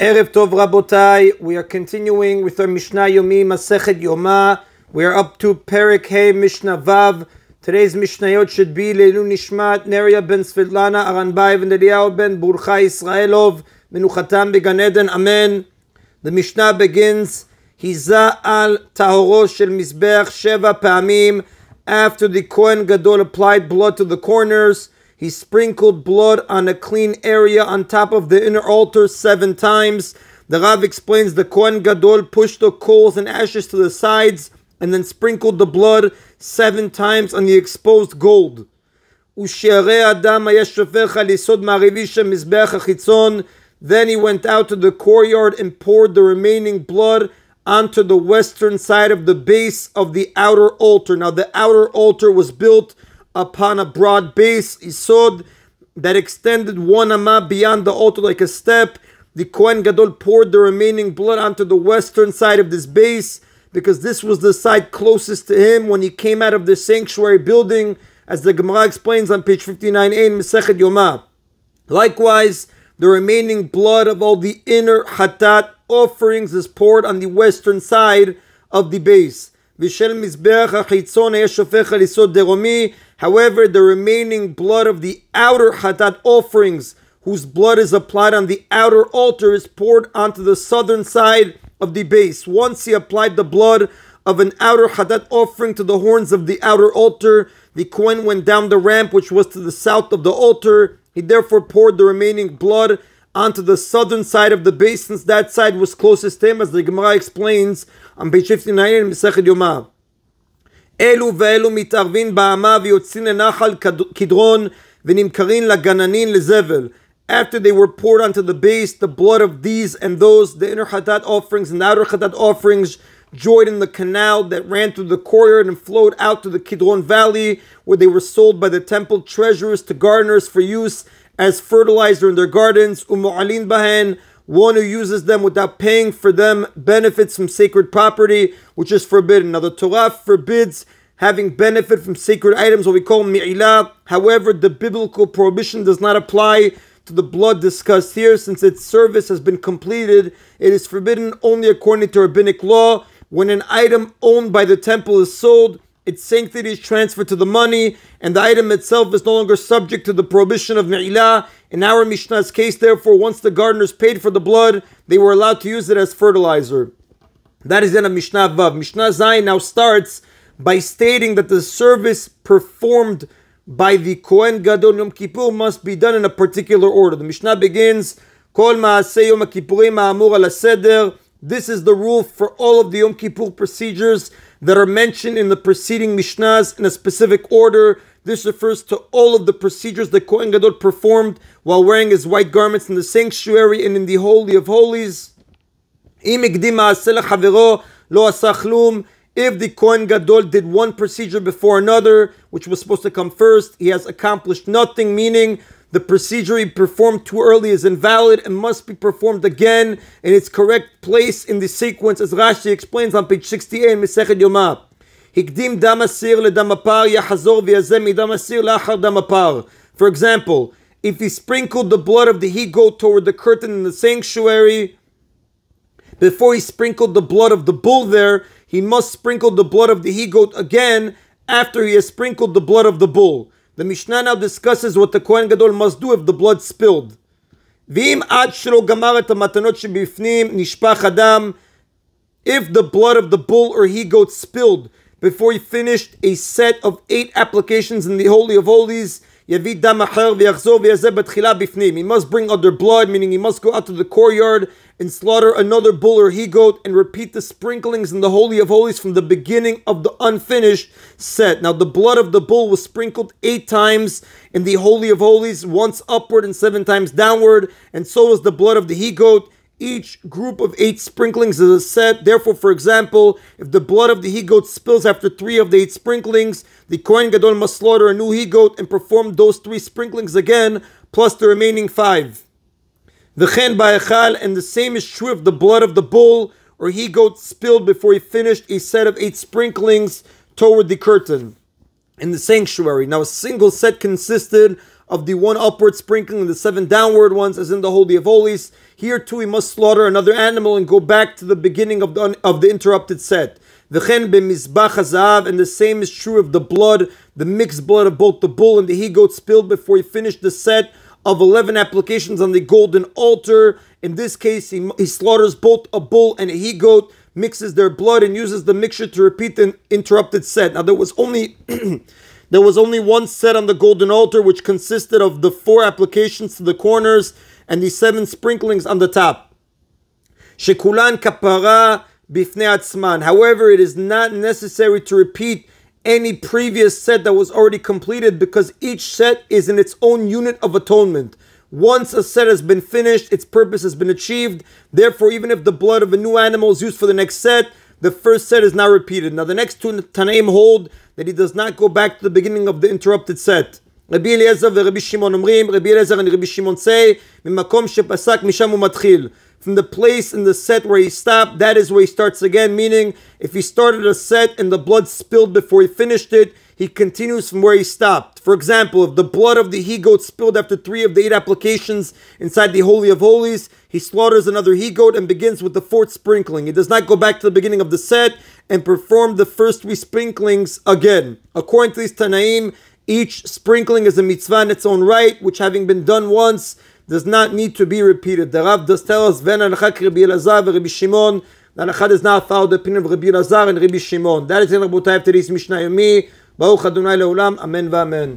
Erev Tov Rabotai, we are continuing with our Mishnah Yomi Masechet Yoma. We are up to Perek Hey Mishnah Vav. Today's Mishnayot should be Leilu Nishmat, Neria ben Svetlana, Aranbai ben Eliyahu ben Burcha Israelov, Menuchatam b'Gan Eden, Amen. The Mishnah begins, Hiza al Tahoro shel Mizbech Sheva Pa'amim. After the Kohen Gadol applied blood to the corners, he sprinkled blood on a clean area on top of the inner altar seven times. The Rav explains the Kohen Gadol pushed the coals and ashes to the sides and then sprinkled the blood seven times on the exposed gold. Then he went out to the courtyard and poured the remaining blood onto the western side of the base of the outer altar. Now, the outer altar was built upon a broad base, isod, that extended one amma beyond the altar like a step. The Kohen Gadol poured the remaining blood onto the western side of this base because this was the side closest to him when he came out of the sanctuary building, as the Gemara explains on page 59a in Masechet Yoma. Likewise, the remaining blood of all the inner hatat offerings is poured on the western side of the base. However, the remaining blood of the outer hatat offerings, whose blood is applied on the outer altar, is poured onto the southern side of the base. Once he applied the blood of an outer hatat offering to the horns of the outer altar, the Kohen went down the ramp which was to the south of the altar. He therefore poured the remaining blood onto the southern side of the base, since that side was closest to him, as the Gemara explains on page 59 in Masechet Yoma. אלו ואלו מתערבין באמה ויוצאים לנחל קדרון ונמכרים לגננין לזבל. After they were poured onto the base, the blood of these and those, the inner chatat offerings and the outer chatat offerings, joined in the canal that ran through the courtyard and flowed out to the Kidron Valley, where they were sold by the temple treasurers to gardeners for use as fertilizer in their gardens. Umu'alin bahen, one who uses them without paying for them benefits from sacred property, which is forbidden. Now, the Torah forbids having benefit from sacred items, what we call mi'ilah. However, the biblical prohibition does not apply to the blood discussed here, since its service has been completed. It is forbidden only according to rabbinic law. When an item owned by the temple is sold, its sanctity is transferred to the money, and the item itself is no longer subject to the prohibition of mi'ilah. In our Mishnah's case, therefore, once the gardeners paid for the blood, they were allowed to use it as fertilizer. That is in a Mishnah Vav. Mishnah Zayin now starts by stating that the service performed by the Kohen Gadol Yom Kippur must be done in a particular order. The Mishnah begins, Kol Maaseh Yom Kippurim Ma'amur Al. This is the rule for all of the Yom Kippur procedures that are mentioned in the preceding Mishnahs in a specific order. This refers to all of the procedures that Kohen Gadol performed while wearing his white garments in the sanctuary and in the Holy of Holies. If the Kohen Gadol did one procedure before another, which was supposed to come first, he has accomplished nothing, meaning the procedure he performed too early is invalid and must be performed again in its correct place in the sequence, as Rashi explains on page 68 in Masechet Yoma. הקדים דם אסיר לדם הפר, יחזור ויזה מדם אסיר For example, if he sprinkled the blood of the he goat toward the curtain in the sanctuary, before he sprinkled the blood of the bull there, he must sprinkle the blood of the he goat again after he has sprinkled the blood of the bull. The Mishnah now discusses what the Kohen Gadol must do if the blood spilled. If the blood of the bull or he goat spilled before he finished a set of eight applications in the Holy of Holies, he must bring other blood, meaning he must go out to the courtyard and slaughter another bull or he goat and repeat the sprinklings in the Holy of Holies from the beginning of the unfinished set. Now, the blood of the bull was sprinkled eight times in the Holy of Holies, once upward and seven times downward, and so was the blood of the he goat. Each group of eight sprinklings is a set. Therefore, for example, if the blood of the he goat spills after three of the eight sprinklings, the Kohen Gadol must slaughter a new he goat and perform those three sprinklings again, plus the remaining five. The chen ba'echal, and the same is true if the blood of the bull or he goat spilled before he finished a set of eight sprinklings toward the curtain in the sanctuary. Now, a single set consisted of the one upward sprinkling and the seven downward ones, as in the Holy of Holies. Here too, he must slaughter another animal and go back to the beginning of the, of the interrupted set. V'chen b'mizbach hazav, and the same is true of the blood, the mixed blood of both the bull and the he goat spilled before he finished the set of 11 applications on the golden altar. In this case, he, he slaughters both a bull and a he goat, mixes their blood, and uses the mixture to repeat the interrupted set. Now, there was only. There was only one set on the golden altar, which consisted of the four applications to the corners and the seven sprinklings on the top. Shekulan kapara bifnei atzman. However, it is not necessary to repeat any previous set that was already completed because each set is in its own unit of atonement. Once a set has been finished, its purpose has been achieved. Therefore, even if the blood of a new animal is used for the next set, the first set is now repeated. Now, the next two Tanaim hold that he does not go back to the beginning of the interrupted set. רבי אליעזר ורבי שמעון אומרים, רבי אליעזר and רבי שמעון say, ממקום שפסק משם הוא מתחיל. From the place in the set where he stopped, that is where he starts again, meaning if he started a set and the blood spilled before he finished it, he continues from where he stopped. For example, if the blood of the he goat spilled after three of the eight applications inside the Holy of Holies, he slaughters another he goat and begins with the fourth sprinkling. He does not go back to the beginning of the set and perform the first three sprinklings again. According to these Tanaim, each sprinkling is a mitzvah in its own right, which having been done once, does not need to be repeated. The Rav does tell us, Ven Rabbi Shimon, the Halakha does not follow the opinion of Rabbi Elazar and Rabbi Shimon. That is in Rabbi today's Mishnah Yomi. ברוך אדוני לעולם, אמן ואמן.